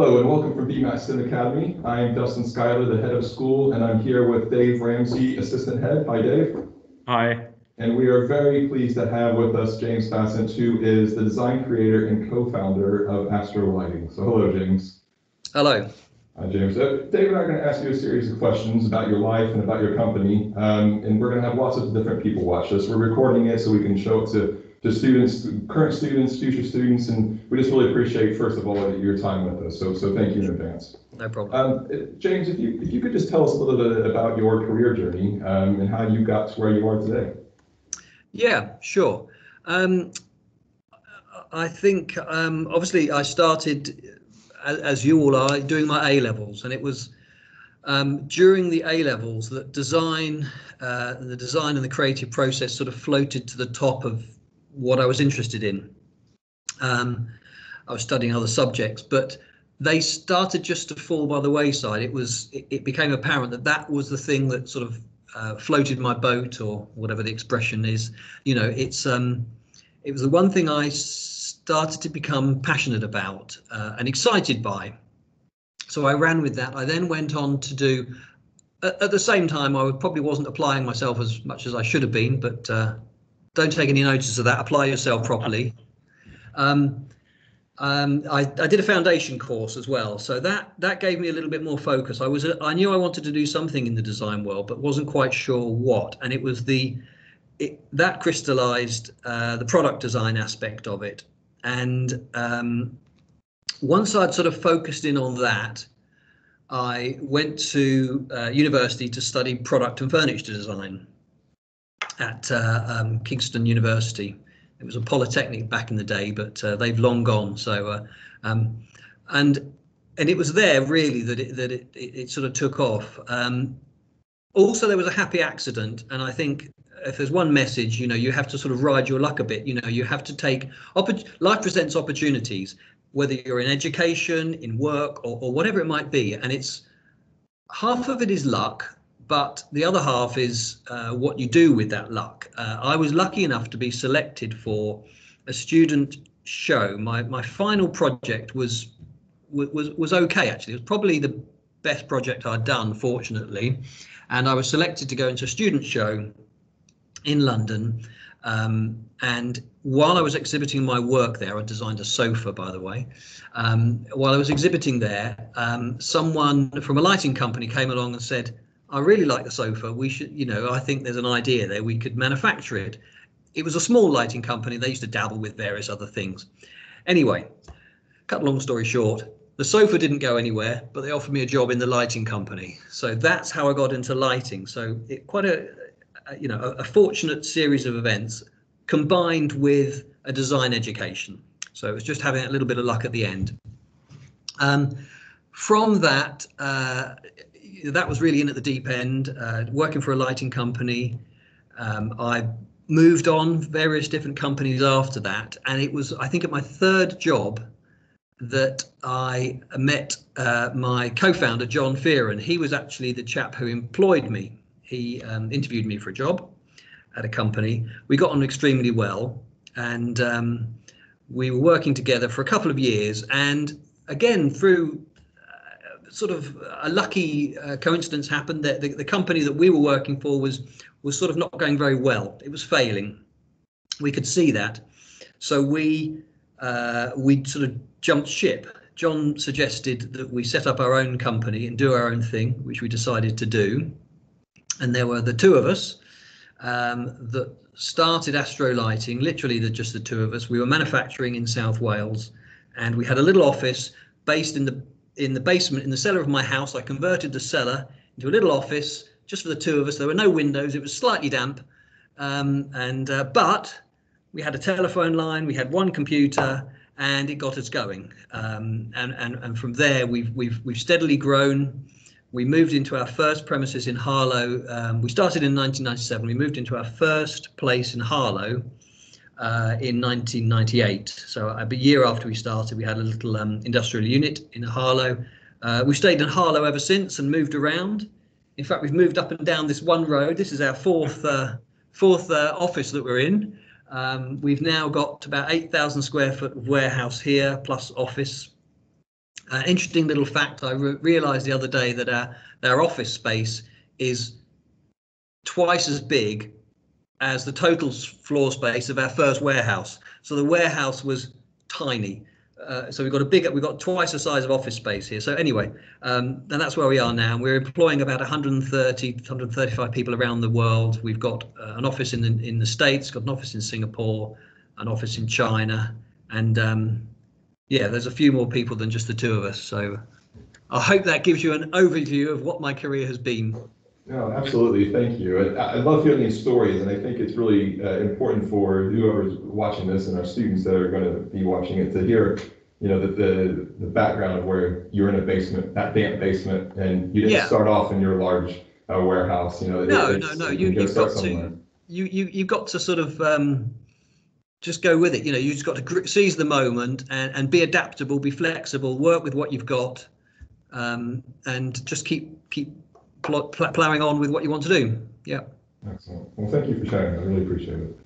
Hello and welcome from BMAT STEM Academy. I am Dustin Schuyler, the head of school, and I'm here with Dave Ramsey, assistant head. Hi, Dave. Hi. And we are very pleased to have with us James Bassant, who is the design creator and co-founder of Astro Lighting. So hello, James. Hello. Hi, James. Uh, Dave and I are going to ask you a series of questions about your life and about your company. Um, and we're going to have lots of different people watch this. We're recording it so we can show it to to students, current students, future students, and we just really appreciate, first of all, your time with us. So, so thank you in advance. No problem. Um, James, if you if you could just tell us a little bit about your career journey um, and how you got to where you are today. Yeah, sure. Um, I think um, obviously I started, as you all are, doing my A levels, and it was um, during the A levels that design, uh, the design and the creative process sort of floated to the top of what I was interested in. Um, I was studying other subjects, but they started just to fall by the wayside. It was it, it became apparent that that was the thing that sort of uh, floated my boat, or whatever the expression is. You know, it's um, it was the one thing I started to become passionate about uh, and excited by. So I ran with that. I then went on to do. At, the same time, I probably wasn't applying myself as much as I should have been, but uh, don't take any notice of that. Apply yourself properly. Um, um, I, I, did a foundation course as well, so that that gave me a little bit more focus. I was I knew I wanted to do something in the design world, but wasn't quite sure what. And it was the it, that crystallized uh, the product design aspect of it. And um, once I'd sort of focused in on that, I went to uh, university to study product and furniture design at uh, um, Kingston University. It was a polytechnic back in the day, but uh, they've long gone. So, uh, um, and and it was there really that it that it, it, it sort of took off. Um, also, there was a happy accident, and I think if there's one message, you know, you have to sort of ride your luck a bit. You know, you have to take life presents opportunities, whether you're in education, in work, or, or whatever it might be, and it's half of it is luck but the other half is uh, what you do with that luck. Uh, I was lucky enough to be selected for a student show. My my final project was was was okay actually. It was probably the best project I'd done, fortunately, and I was selected to go into a student show in London. Um, and while I was exhibiting my work there, I designed a sofa, by the way. Um, while I was exhibiting there, um, someone from a lighting company came along and said, I really like the sofa. We should, you know, I think there's an idea there. We could manufacture it. It was a small lighting company. They used to dabble with various other things. Anyway, cut long story short, the sofa didn't go anywhere, but they offered me a job in the lighting company. So that's how I got into lighting. So it quite a, a you know, a, a fortunate series of events combined with a design education. So it was just having a little bit of luck at the end. Um, from that, uh, that was really in at the deep end, uh, working for a lighting company. Um, I moved on various different companies after that, and it was I think at my third job that I met uh, my co-founder John Fearon. He was actually the chap who employed me. He um, interviewed me for a job at a company. We got on extremely well, and um, we were working together for a couple of years. And again, through sort of a lucky uh, coincidence happened that the, the company that we were working for was was sort of not going very well. It was failing. We could see that, so we uh, we sort of jumped ship. John suggested that we set up our own company and do our own thing, which we decided to do. And there were the two of us um, that started Astro Lighting. Literally, the, just the two of us. We were manufacturing in South Wales, and we had a little office based in the in the basement, in the cellar of my house. I converted the cellar into a little office just for the two of us. There were no windows. It was slightly damp, um, and uh, but we had a telephone line. We had one computer, and it got us going. Um, and and and from there, we've we've we've steadily grown. We moved into our first premises in Harlow. Um, we started in 1997. We moved into our first place in Harlow uh, in 1998. So a year after we started, we had a little um, industrial unit in Harlow. Uh, we've stayed in Harlow ever since and moved around. In fact, we've moved up and down this one road. This is our fourth uh, fourth uh, office that we're in. Um, we've now got about 8,000 square foot of warehouse here, plus office. Interesting little fact I re realized the other day that our, our office space is twice as big as the total floor space of our first warehouse. So the warehouse was tiny. Uh, so we've got a bigger, we've got twice the size of office space here. So anyway, um, and that's where we are now. We're employing about 130, 135 people around the world. We've got uh, an office in the, in the States, got an office in Singapore, an office in China, and um, yeah, there's a few more people than just the two of us. So I hope that gives you an overview of what my career has been. No, absolutely. Thank you. I, I love hearing these stories, and I think it's really uh, important for whoever's watching this and our students that are going to be watching it to hear, you know, the, the the background of where you're in a basement, that damp basement, and you didn't Yeah. start off in your large uh, warehouse. You know, No, no, no, You, you you've start got to- somewhere. you you you've got to sort of um, just go with it. You know, you just got to gr- seize the moment and and be adaptable, be flexible, work with what you've got, um, and just keep keep pl- pl- plowing on with what you want to do. Yeah. Excellent. Well, thank you for sharing. I really appreciate it.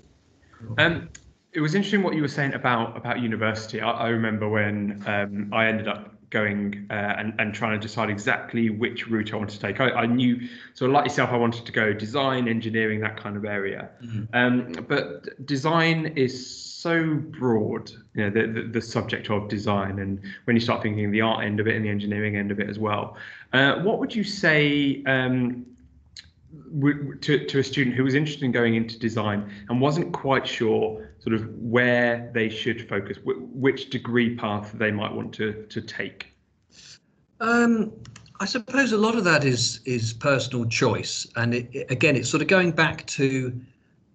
Um, it was interesting what you were saying about about university. I, I remember when um, I ended up going uh, and, and trying to decide exactly which route I wanted to take. I, I knew, so like yourself, I wanted to go design, engineering, that kind of area. Mhm. Um, but design is so broad, you know, the, the, the subject of design. And when you start thinking the art end of it and the engineering end of it as well, uh, what would you say um, to, to a student who was interested in going into design and wasn't quite sure sort of where they should focus, wh- which degree path they might want to, to take? Um, I suppose a lot of that is is personal choice, and it, it- again, it's sort of going back to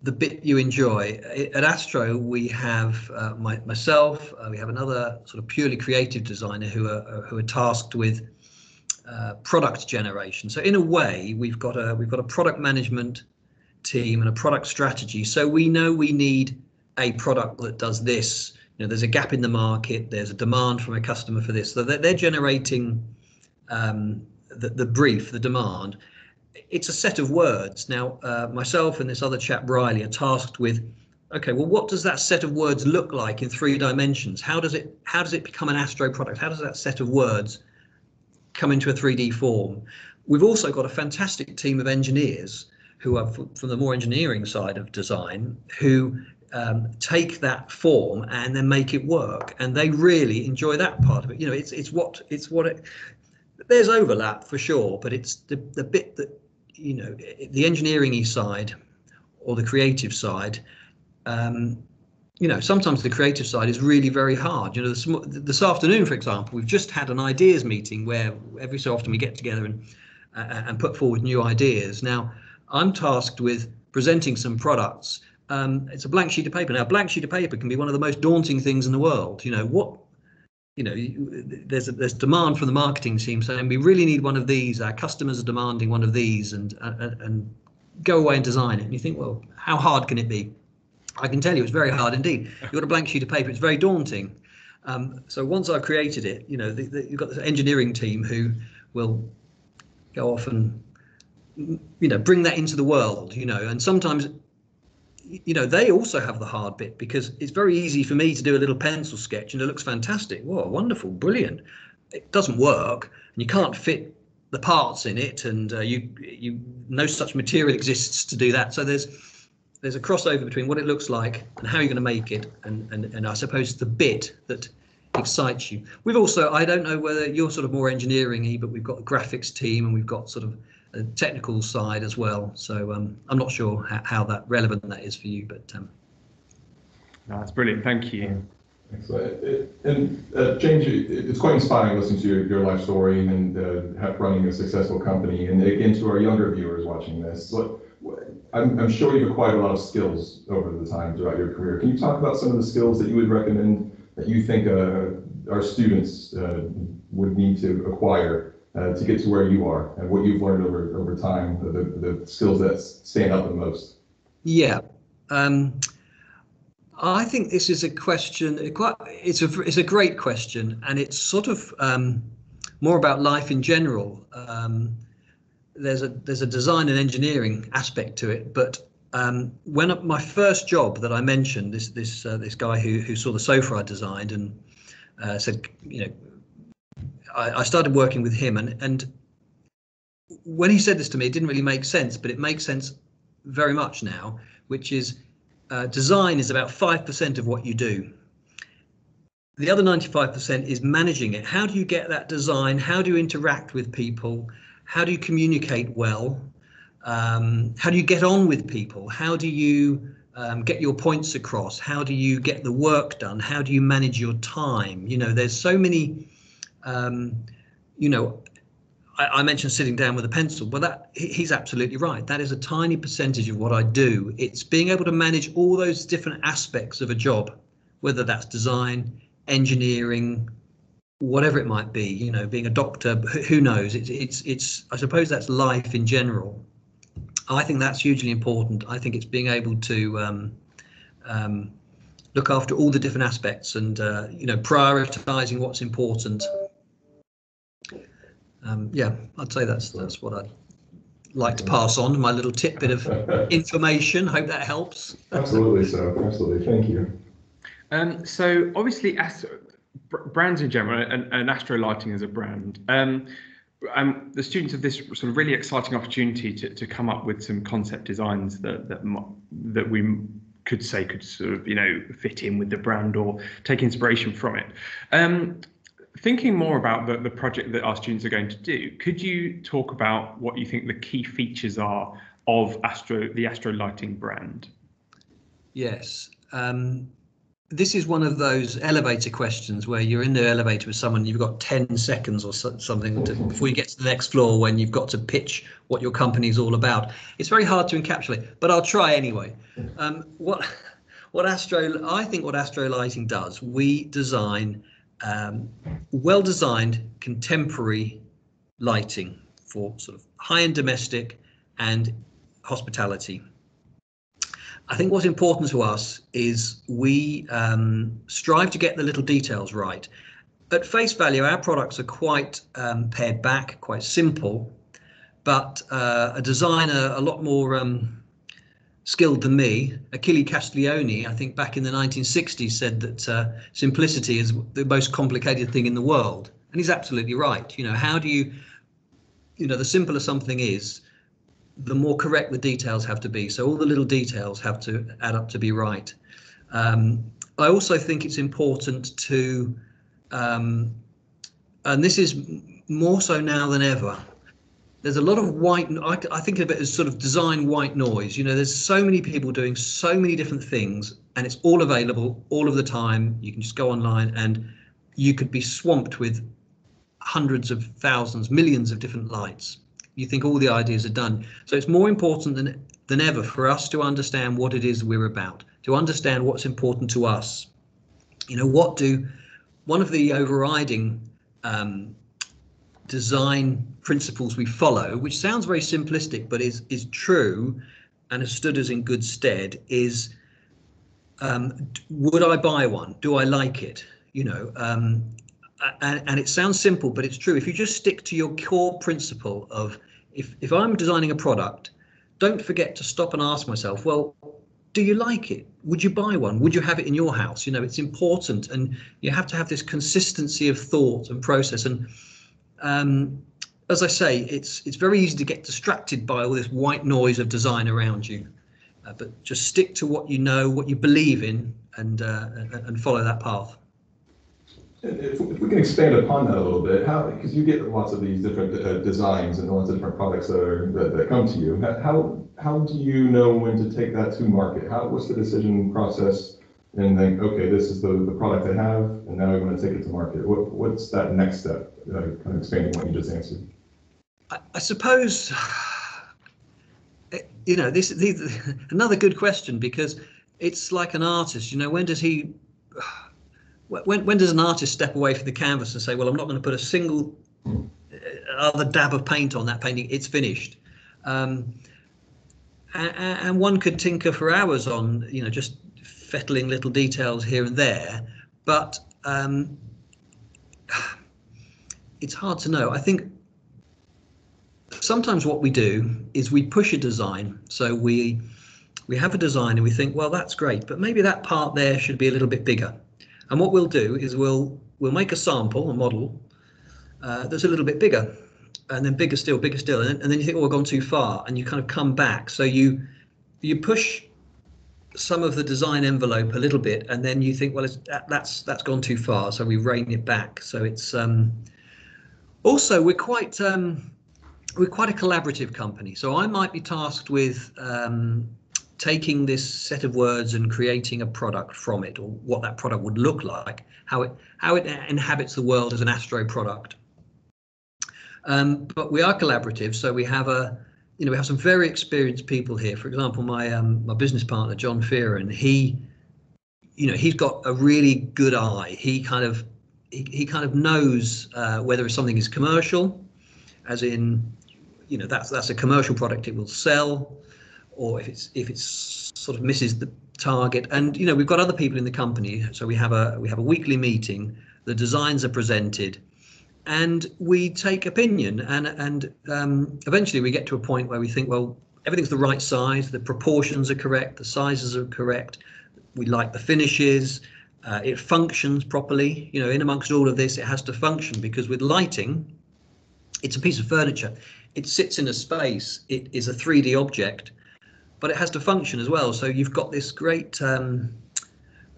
the bit you enjoy. At Astro, we have uh, my, myself. Uh, we have another sort of purely creative designer who are who are tasked with uh, product generation. So in a way, we've got a we've got a product management team and a product strategy. So we know we need a product that does this. You know, there's a gap in the market. There's a demand from a customer for this. So they're, they're generating um, the, the brief, the demand. It's a set of words. Now, uh, myself and this other chap, Riley, are tasked with, okay, well, what does that set of words look like in three dimensions? How does it how does it become an Astro product? How does that set of words come into a 3D form? We've also got a fantastic team of engineers who are from the more engineering side of design who um, take that form and then make it work and they really enjoy that part of it you know it's it's what it's what it there's overlap for sure but it's the the bit that you know the engineering side or the creative side um, you know sometimes the creative side is really very hard. You know this, this afternoon for example we've just had an ideas meeting where every so often we get together and uh, and put forward new ideas. Now i'm tasked with presenting some products. Um, it's a blank sheet of paper. Now a blank sheet of paper can be one of the most daunting things in the world. You know what you know there's a, there's demand from the marketing team saying we really need one of these. Our customers are demanding one of these and uh, and, and go away and design it. And you think well how hard can it be i can tell you it's very hard indeed. You've got a blank sheet of paper it's very daunting. Um, so once i've created it you know the, the, you've got this engineering team who will go off and you know bring that into the world you know and sometimes you know they also have the hard bit because it's very easy for me to do a little pencil sketch and it looks fantastic. Whoa wonderful brilliant. It doesn't work and you can't fit the parts in it and uh, you you no such material exists to do that. So there's there's a crossover between what it looks like and how you're going to make it and and, and i suppose the bit that excites you we've also i don't know whether you're sort of more engineering but we've got a graphics team and we've got sort of a technical side as well so um, i'm not sure how, how that relevant that is for you but um, No, that's brilliant. Thank you. Excellent. It- And uh, James, it- it's quite inspiring listening to your, your life story and uh, running a successful company. And again, to our younger viewers watching this, what, what- I'm, I'm sure you've acquired a lot of skills over the time throughout your career. Can you talk about some of the skills that you would recommend that you think uh, our students uh, would need to acquire uh, to get to where you are and what you've learned over, over time, the, the skills that stand out the most? Yeah. Um, I think this is a question. Quite, it's a it's a great question, and it's sort of um, more about life in general. Um, there's a there's a design and engineering aspect to it, but um, when my first job that I mentioned, this this uh, this guy who who saw the sofa I designed and uh, said, you know, I, I started working with him, and and when he said this to me, it didn't really make sense, but it makes sense very much now, which is uh, design is about 5% of what you do. The other 95% is managing it. How do you get that design? How do you interact with people? How do you communicate well? Um, how do you get on with people? How do you um, get your points across? How do you get the work done? How do you manage your time? You know, there's so many, um, you know, I, I, mentioned sitting down with a pencil. Well, that he's absolutely right. That is a tiny percentage of what I do. It's being able to manage all those different aspects of a job, whether that's design, engineering, whatever it might be. You know, being a doctor, who knows? It's it's it's. I suppose that's life in general. I think that's hugely important. I think it's being able to um, um, look after all the different aspects and uh, you know prioritizing what's important um, yeah, I'd say that's that's what I'd like to pass on my little tidbit of information. Hope that helps. absolutely so. Absolutely. Thank you. Um, so obviously, as brands in general, and, and Astro Lighting as a brand. Um, um, the students have this sort of really exciting opportunity to, to come up with some concept designs that that that we could say could sort of you know fit in with the brand or take inspiration from it. Um, thinking more about the, the project that our students are going to do, could you talk about what you think the key features are of Astro, the Astro Lighting brand? Yes. Um, this is one of those elevator questions where you're in the elevator with someone, you've got 10 seconds or so, something to, before you get to the next floor when you've got to pitch what your company is all about. It's very hard to encapsulate, but I'll try anyway. Um, what, what Astro, I think what Astro Lighting does, we design um, well designed contemporary lighting for sort of high end domestic and hospitality. I think what's important to us is we um, strive to get the little details right. At face value, our products are quite um, pared back, quite simple, but uh, a designer a lot more um, skilled than me. Achille Castiglioni, I think back in the 1960s, said that uh, simplicity is the most complicated thing in the world. And he's absolutely right. You know, how do you, you know, the simpler something is, the more correct the details have to be. So all the little details have to add up to be right. Um, I also think it's important to, um, and this is more so now than ever, there's a lot of white I, I, think of it as sort of design white noise you know there's so many people doing so many different things and it's all available all of the time you can just go online and you could be swamped with hundreds of thousands millions of different lights you think all the ideas are done so it's more important than than ever for us to understand what it is we're about to understand what's important to us you know what do one of the overriding um, design principles we follow, which sounds very simplistic, but is is true and has stood us in good stead, is um, would I buy one? Do I like it? You know, um, and, and it sounds simple, but it's true. If you just stick to your core principle of if if I'm designing a product, don't forget to stop and ask myself, well, do you like it? Would you buy one? Would you have it in your house? You know, it's important, and you have to have this consistency of thought and process. And um, as I say, it's it's very easy to get distracted by all this white noise of design around you. Uh, but just stick to what you know, what you believe in, and uh, and follow that path. If, if, we can expand upon that a little bit, how because you get lots of these different uh, designs and lots of different products that are that, that come to you. How how do you know when to take that to market? How what's the decision process? And think, okay, this is the, the product I have, and now I want to take it to market. What what's that next step? Uh, kind of expanding what you just answered. I, I suppose, you know, this, this another good question because it's like an artist. You know, when does he? When when does an artist step away from the canvas and say, "Well, I'm not going to put a single uh, other dab of paint on that painting. It's finished." Um, and, and, one could tinker for hours on, you know, just fettling little details here and there, but um, it's hard to know. I think sometimes what we do is we push a design. So we we have a design and we think, well, that's great, but maybe that part there should be a little bit bigger. And what we'll do is we'll we'll make a sample, a model, uh, that's a little bit bigger, and then bigger still, bigger still, and then, and then you think, oh, we've gone too far, and you kind of come back. So you you push some of the design envelope a little bit, and then you think, well, that, that's that's gone too far, so we rein it back. So it's um, also we're quite um, we're quite a collaborative company. So I might be tasked with um, taking this set of words and creating a product from it, or what that product would look like, how it how it inhabits the world as an Astro product. Um, but we are collaborative, so we have a you know we have some very experienced people here. For example, my um, my business partner John Fearon, he you know he's got a really good eye. He kind of he, he kind of knows uh, whether something is commercial, as in you know that's that's a commercial product it will sell or if it's if it's sort of misses the target. And you know, we've got other people in the company, so we have a we have a weekly meeting. The designs are presented, and we take opinion. And and um, eventually, we get to a point where we think, well, everything's the right size, the proportions are correct, the sizes are correct. We like the finishes. Uh, it functions properly. You know, in amongst all of this, it has to function because with lighting, it's a piece of furniture. It sits in a space. It is a 3D object but it has to function as well. So you've got this great, um,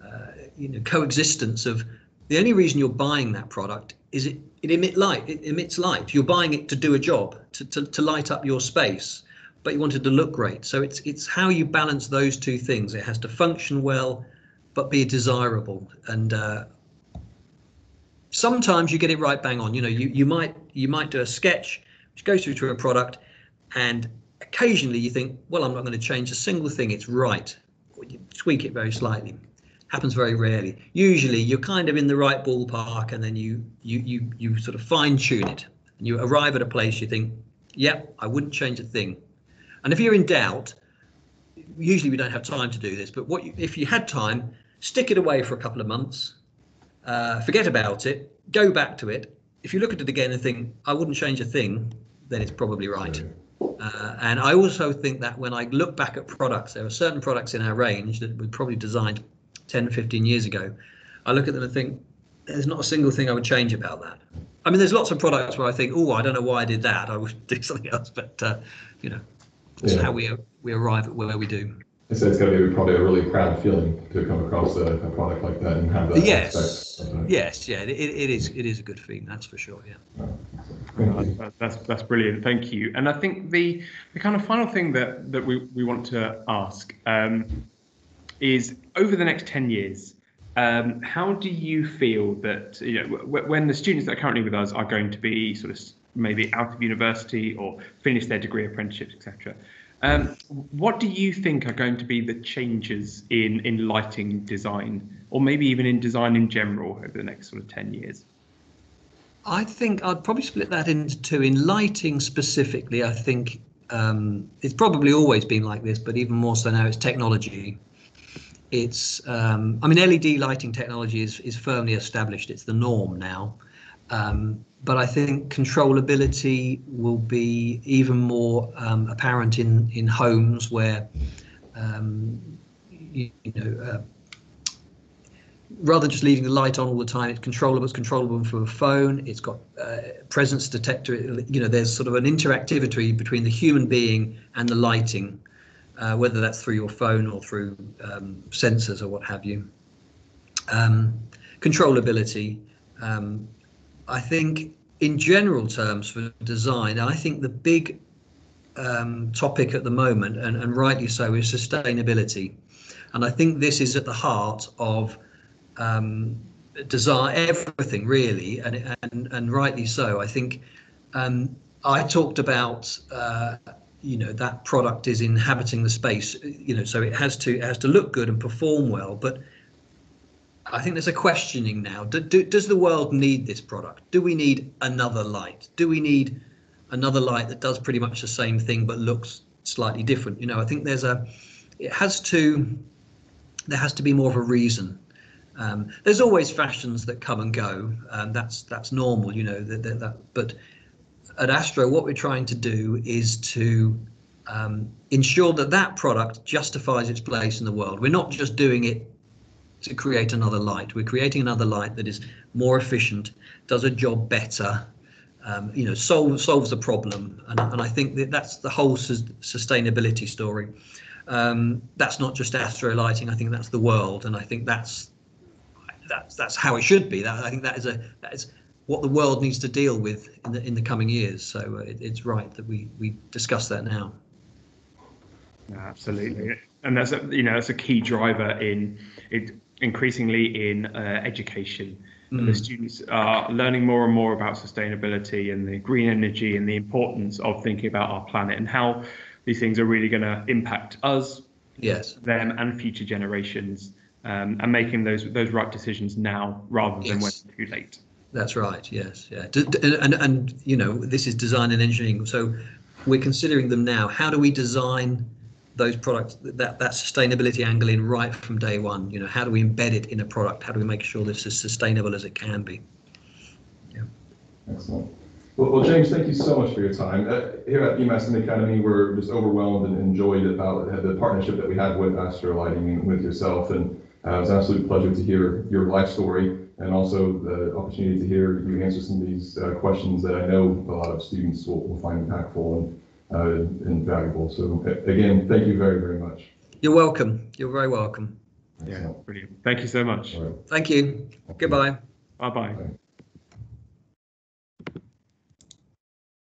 uh, you know, coexistence of the only reason you're buying that product is it it emit light. It emits light. You're buying it to do a job, to, to, to light up your space, but you want it to look great. So it's it's how you balance those two things. It has to function well, but be desirable. And uh, sometimes you get it right bang on. You know, you you might you might do a sketch which goes through to a product, and occasionally you think, well, I'm not going to change a single thing. It's right. You tweak it very slightly. Happens very rarely. Usually you're kind of in the right ballpark and then you you you you sort of fine tune it. And you arrive at a place you think, yep, yeah, I wouldn't change a thing. And if you're in doubt, usually we don't have time to do this, but what you, if you had time, stick it away for a couple of months, uh, forget about it, go back to it. If you look at it again and think, I wouldn't change a thing, then it's probably right. Uh, and I also think that when I look back at products, there are certain products in our range that were probably designed 10, 15 years ago. I look at them and think, there's not a single thing I would change about that. I mean, there's lots of products where I think, oh, I don't know why I did that. I would do something else. But, uh, you know, that's yeah. how we, we arrive at where we do. So it's going to be probably a really proud feeling to come across a, a product like that and have that. Yes, yes, yeah, it, it is. It is a good feeling, that's for sure. Yeah. That, that's that's brilliant. Thank you. And I think the the kind of final thing that that we we want to ask um, is over the next ten years. Um, how do you feel that you know when the students that are currently with us are going to be sort of maybe out of university or finish their degree apprenticeships, etc. Um, what do you think are going to be the changes in, in lighting design, or maybe even in design in general over the next sort of 10 years? I think I'd probably split that into two. In lighting specifically, I think um, it's probably always been like this, but even more so now, it's technology. It's, um, I mean, LED lighting technology is, is firmly established. It's the norm now. Um, but I think controllability will be even more um, apparent in in homes where um, you, you, know uh, rather than just leaving the light on all the time, it's controllable. It's controllable from a phone. It's got uh, presence detector. You know, there's sort of an interactivity between the human being and the lighting, uh, whether that's through your phone or through um, sensors or what have you. Um, controllability. Um, I think in general terms for design, I think the big um, topic at the moment, and, and rightly so, is sustainability. And I think this is at the heart of um, design, everything really, and, and, and rightly so. I think um, I talked about, uh, you know, that product is inhabiting the space, you know, so it has to it has to look good and perform well, but I think there's a questioning now. Do, do, does the world need this product? Do we need another light? Do we need another light that does pretty much the same thing but looks slightly different? You know, I think there's a, it has to, there has to be more of a reason. Um, there's always fashions that come and go, and that's that's normal, you know. That, that, that, but at Astro, what we're trying to do is to um, ensure that that product justifies its place in the world. We're not just doing it to create another light. We're creating another light that is more efficient, does a job better, um, you know, solve, solves the problem. And, and I think that that's the whole sus- sustainability story. Um, that's not just Astro Lighting. I think that's the world, and I think that's that's that's how it should be. That I think that is a that is what the world needs to deal with in the in the coming years. So uh, it, it's right that we we discuss that now. No, absolutely, and that's a, you know that's a key driver in it increasingly in uh, education. And the students are learning more and more about sustainability and the green energy and the importance of thinking about our planet and how these things are really going to impact us, Yes. them, and future generations, um, and making those those right decisions now rather than when Yes. it's too late. That's right. Yes. Yeah. And, and you know this is design and engineering. So we're considering them now. How do we design those products that that sustainability angle in right from day one? You know, how do we embed it in a product? How do we make sure this is sustainable as it can be? Yeah. Excellent. Well, well, James, thank you so much for your time. Uh, here at EMAS and the Academy, we're just overwhelmed and enjoyed about the partnership that we have with Astro Lighting and with yourself. And uh, it was an absolute pleasure to hear your life story and also the opportunity to hear you answer some of these uh, questions that I know a lot of students will, will find impactful and, uh, and valuable. So again, thank you very, very much. You're welcome. You're very welcome. Yeah, brilliant. Thank you so much. All right. Thank you. Goodbye. Bye bye. Bye.